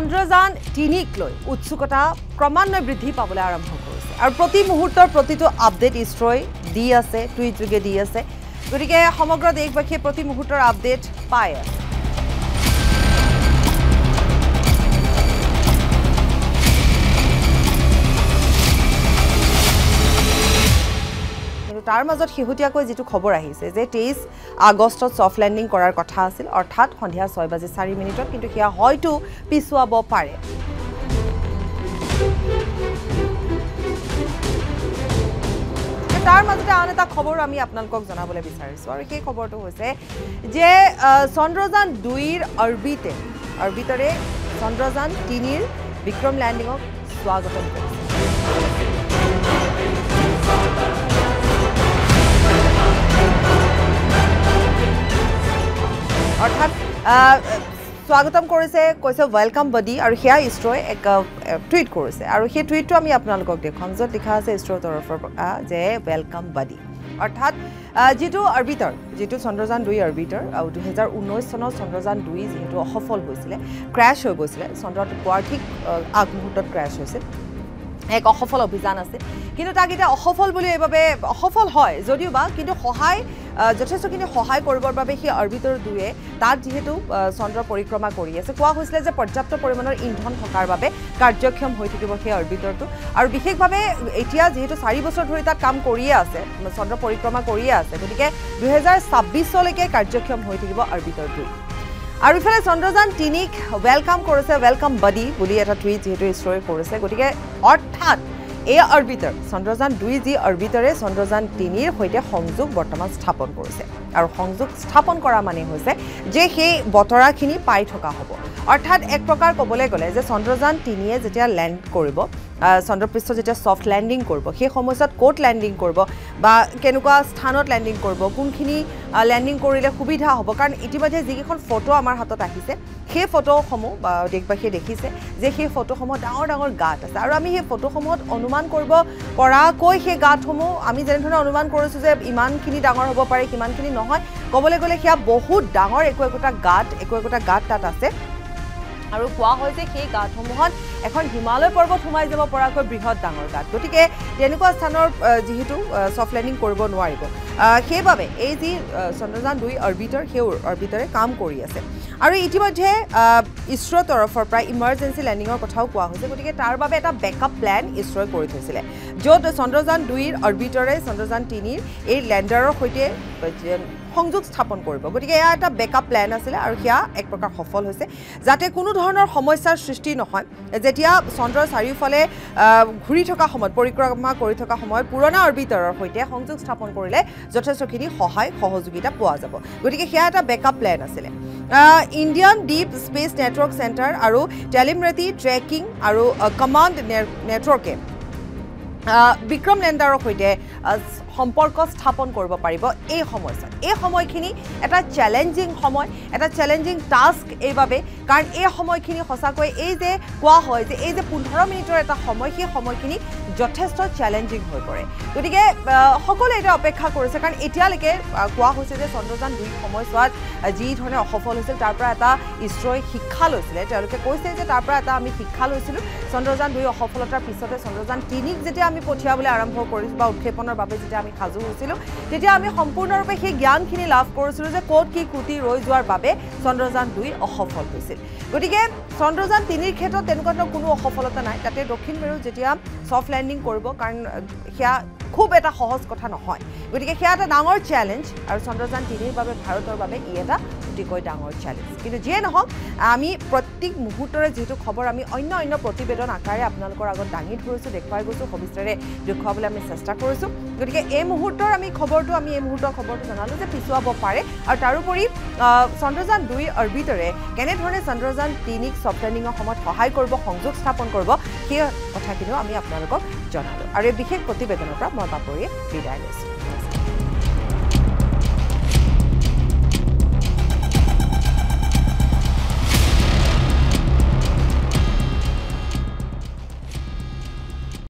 চন্দ্ৰযান তিনিক লৈ উৎসুকতা ক্ৰমান্বয়ে বৃদ্ধি পাবলৈ আৰম্ভ কৰিছে। আৰু প্ৰতি মুহূৰ্তৰ প্ৰতিটো আপডেট ইছৰ'ই দি আছে টুইট যোগে দি আছে। গতিকে সমগ্ৰ দেশবাসীয়ে প্ৰতি মুহূৰ্তৰ আপডেট পাই আছে কিন্তু তাৰ মাজত শেহতীয়াকৈ যিটো খবৰ আহিছে যে তেইছ আগষ্টত ছফ্ট লেণ্ডিং কৰাৰ কথা আছিল অৰ্থাৎ সন্ধিয়া ছয় বাজি চাৰি মিনিটত কিন্তু সেয়া হয়তো পিছুৱাব পাৰে। তাৰ মাজতে আন এটা খবৰ আমি আপোনালোকক জনাবলৈ বিচাৰিছোঁ আৰু সেই খবৰটো হৈছে যে চন্দ্ৰযান দুইৰ অৰ্বিটে অৰ্বিটৰে চন্দ্ৰযান তিনিৰ বিক্ৰম লেণ্ডিঙক স্বাগতম কৰিছে। অৰ্থাৎ স্বাগতম কৰিছে কৈছে ৱেলকাম বডি আৰু সেয়া ইছৰ'ই এক টুইট কৰিছে। আৰু সেই টুইটটো আমি আপোনালোকক দেখুৱাম য'ত লিখা আছে ইছৰ'ৰ তৰফৰ পৰা যে ৱেলকাম বডি অৰ্থাৎ যিটো অৰ্বিটৰ যিটো চন্দ্ৰযান দুই অৰ্বিটৰ আৰু দুহেজাৰ ঊনৈছ চনত চন্দ্ৰযান দুই যিহেতু অসফল হৈছিলে ক্ৰেছ হৈ গৈছিলে চন্দ্ৰত পোৱাৰ ঠিক আগমুহূৰ্তত ক্ৰেছ হৈছিল। এক অসফল অভিযান আছিল। কিন্তু তাক এতিয়া অসফল বুলি এইবাবে অসফল হয় যদিও বা কিন্তু সহায় যথেষ্টখিনি সহায় কৰিবৰ বাবে সেই অৰ্বিটৰ দুয়ে তাত যিহেতু চন্দ্ৰ পৰিক্ৰমা কৰি আছে। কোৱা হৈছিলে যে পৰ্যাপ্ত পৰিমাণৰ ইন্ধন থকাৰ বাবে কাৰ্যক্ষম হৈ থাকিব সেই অৰ্বিটৰটো। আৰু বিশেষভাৱে এতিয়া যিহেতু চাৰি বছৰ ধৰি তাত কাম কৰিয়ে আছে চন্দ্ৰ পৰিক্ৰমা কৰিয়ে আছে গতিকে দুহেজাৰ ছাব্বিছলৈকে কাৰ্যক্ষম হৈ থাকিব অৰ্বিটৰটো। আৰু ইফালে চন্দ্ৰযান তিনিক ৱেলকাম কৰিছে ৱেলকাম বডি বুলি এটা টুইট যিহেতু ইছৰ'ই কৰিছে গতিকে অৰ্থাৎ এই অৰ্বিটাৰ চন্দ্ৰযান দুই যি অৰ্বিটাৰে চন্দ্ৰযান তিনিৰ সৈতে সংযোগ বৰ্তমান স্থাপন কৰিছে। আৰু সংযোগ স্থাপন কৰা মানে হৈছে যে সেই বতৰাখিনি পাই থকা হ'ব। অৰ্থাৎ এক প্ৰকাৰ ক'বলৈ গ'লে যে চন্দ্ৰযান তিনিয়ে যেতিয়া লেণ্ড কৰিব আহ, চন্দ্ৰপৃষ্ঠত যেতিয়া ছফ্ট লেণ্ডিং কৰিব সেই সময়ছোৱাত ক'ত লেণ্ডিং কৰিব বা কেনেকুৱা স্থানত লেণ্ডিং কৰিব কোনখিনি লেণ্ডিং কৰিলে সুবিধা হ'ব কাৰণ ইতিমধ্যে যিকেইখন ফটো আমাৰ হাতত আহিছে সেই ফটোসমূহ বা দেশবাসীয়ে দেখিছে যে সেই ফটোসমূহত ডাঙৰ ডাঙৰ গাঁত আছে। আৰু আমি সেই ফটোসমূহত অনুমান কৰিব পৰাকৈ সেই গাঁতসমূহ আমি যেনেধৰণে অনুমান কৰিছোঁ যে ইমানখিনি ডাঙৰ হ'ব পাৰে সিমানখিনি নহয় ক'বলৈ গ'লে সেয়া বহুত ডাঙৰ একো একোটা গাঁত একো একোটা গাঁত তাত আছে। আৰু কোৱা হয় যে সেই গাঁতসমূহত এখন হিমালয় পৰ্বত সোমাই যাব পৰাকৈ বৃহৎ ডাঙৰ গাঁত। গতিকে তেনেকুৱা স্থানৰ যিহেতু ছফ্ট লেণ্ডিং কৰিব নোৱাৰিব। সেইবাবে এই যি চন্দ্ৰযান দুই অৰ্বিটৰ সেই অৰ্বিটৰে কাম কৰি আছে। আৰু ইতিমধ্যে ইছৰ'ৰ তৰফৰ পৰা ইমাৰ্জেঞ্চি লেণ্ডিঙৰ কথাও কোৱা হৈছে। গতিকে তাৰ বাবে এটা বেকআপ প্লেন ইছৰ'ই কৰি থৈছিলে। য'ত চন্দ্ৰযান দুইৰ অৰ্বিটৰে চন্দ্ৰযান তিনিৰ এই লেণ্ডাৰৰ সৈতে সংযোগ স্থাপন কৰিব। গতিকে এয়া এটা বেকআপ প্লেন আছিলে আৰু সেয়া এক প্ৰকাৰ সফল হৈছে। যাতে কোনো ধৰণৰ সমস্যাৰ সৃষ্টি নহয়। যেতিয়া চন্দ্ৰৰ চাৰিওফালে ঘূৰি থকা সময়ত পৰিক্ৰমা কৰি থকা সময়ত পুৰণা অৰ্বিটাৰৰ সৈতে সংযোগ স্থাপন কৰিলে যথেষ্টখিনি সহায় সহযোগিতা পোৱা যাব। গতিকে সেয়া এটা বেকআপ প্লেন আছিলে। Indian deep space network centre আৰু টেলিমেটি ট্ৰেকিং আৰু কমাণ্ড নেটৱৰ্কে বিক্ৰম লেণ্ডাৰৰ সৈতে সম্পৰ্ক স্থাপন কৰিব পাৰিব এই সময়ছোৱাত। এই সময়খিনি এটা চেলেঞ্জিং সময় এটা চেলেঞ্জিং টাস্ক এইবাবে কাৰণ এই সময়খিনি সঁচাকৈ এই যে কোৱা হয় যে এই যে পোন্ধৰ মিনিটৰ এটা সময় সেই সময়খিনি যথেষ্ট চেলেঞ্জিং হৈ পৰে। গতিকে সকলোৱে এতিয়া অপেক্ষা কৰিছে। কাৰণ এতিয়ালৈকে কোৱা হৈছে যে চন্দ্ৰযান দুই সময়ছোৱাত যি ধৰণে অসফল হৈছিল তাৰ পৰা এটা ইছৰ'ই শিক্ষা লৈছিলে। তেওঁলোকে কৈছে যে তাৰ পৰা এটা আমি শিক্ষা লৈছিলোঁ। চন্দ্ৰযান দুই অসফলতাৰ পিছতে চন্দ্ৰযান তিনিক যেতিয়া আমি পঠিয়াবলৈ আৰম্ভ কৰিছোঁ বা উৎক্ষেপণৰ বাবে যেতিয়া আমি সাজু হৈছিলোঁ। তেতিয়া আমি সম্পূৰ্ণৰূপে সেই জ্ঞানখিনি লাভ কৰিছিলোঁ যে ক'ত কি ক্ৰুটি ৰৈ যোৱাৰ বাবে চন্দ্ৰযান দুই অসফল হৈছিল। গতিকে চন্দ্ৰযান তিনিৰ ক্ষেত্ৰত তেনেকুৱা ধৰণৰ কোনো অসফলতা নাই। তাতে দক্ষিণ মেৰুত যেতিয়া ছফ্ট লেণ্ডিং কৰিব কাৰণ সেয়া খুব এটা সহজ কথা নহয়। গতিকে সেয়া এটা ডাঙৰ চেলেঞ্জ আৰু চন্দ্ৰযান তিনিৰ বাবে ভাৰতৰ বাবে ই এটা অতিকৈ ডাঙৰ চেলেঞ্জ কিন্তু যিয়ে নহওক আমি প্ৰত্যেক মুহূৰ্তৰে যিহেতু খবৰ আমি অন্য অন্য প্ৰতিবেদন আকাৰে আপোনালোকৰ আগত দাঙি ধৰিছোঁ দেখুৱাই গৈছোঁ সবিস্তাৰে দেখুৱাবলৈ আমি চেষ্টা কৰিছোঁ। গতিকে এই মুহূৰ্তৰ আমি খবৰটো আমি এই মুহূৰ্তৰ খবৰটো জনালোঁ যে পিছুৱাব পাৰে। আৰু তাৰোপৰি চন্দ্ৰযান দুই অৰ্বিটৰে কেনেধৰণে চন্দ্ৰযান তিনিক ছফ্ট সময়ত সহায় কৰিব সংযোগ স্থাপন কৰিব সেই কথাখিনিও আমি আপোনালোকক জনালোঁ। আৰু এই বিশেষ প্ৰতিবেদনৰ পৰা মই বাপৰিয়ে বিদায় লৈছোঁ।